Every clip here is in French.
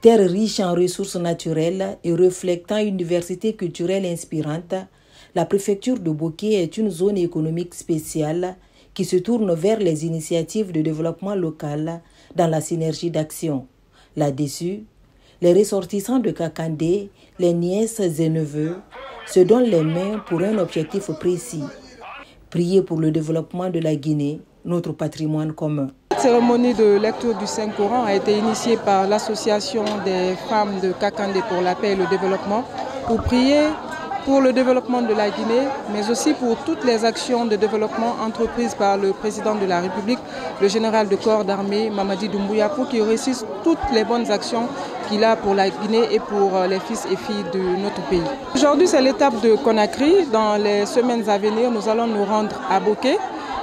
Terre riche en ressources naturelles et reflétant une diversité culturelle inspirante, la préfecture de Boké est une zone économique spéciale qui se tourne vers les initiatives de développement local dans la synergie d'action. Là-dessus, les ressortissants de Kakandé, les nièces et neveux, se donnent les mains pour un objectif précis, prier pour le développement de la Guinée, notre patrimoine commun. Cette cérémonie de lecture du Saint-Coran a été initiée par l'association des femmes de Kakandé pour la paix et le développement pour prier pour le développement de la Guinée, mais aussi pour toutes les actions de développement entreprises par le président de la République, le général de corps d'armée Mamadi Doumbouya, pour qu'il réussisse toutes les bonnes actions qu'il a pour la Guinée et pour les fils et filles de notre pays. Aujourd'hui, c'est l'étape de Conakry. Dans les semaines à venir, nous allons nous rendre à Boké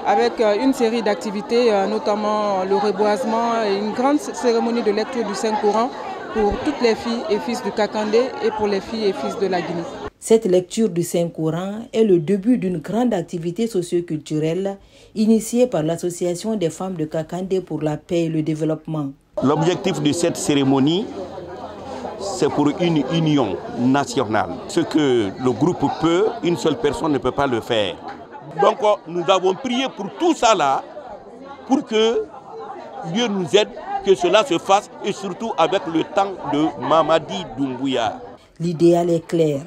avec une série d'activités, notamment le reboisement et une grande cérémonie de lecture du Saint-Coran pour toutes les filles et fils du Kakandé et pour les filles et fils de la Guinée. Cette lecture du Saint-Coran est le début d'une grande activité socioculturelle initiée par l'Association des femmes de Kakandé pour la paix et le développement. L'objectif de cette cérémonie, c'est pour une union nationale. Ce que le groupe peut, une seule personne ne peut pas le faire. Donc nous avons prié pour tout ça là, pour que Dieu nous aide, que cela se fasse, et surtout avec le temps de Mamadi Doumbouya. L'idéal est clair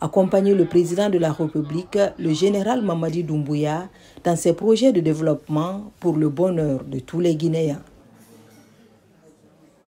accompagner le président de la République, le général Mamadi Doumbouya, dans ses projets de développement pour le bonheur de tous les Guinéens.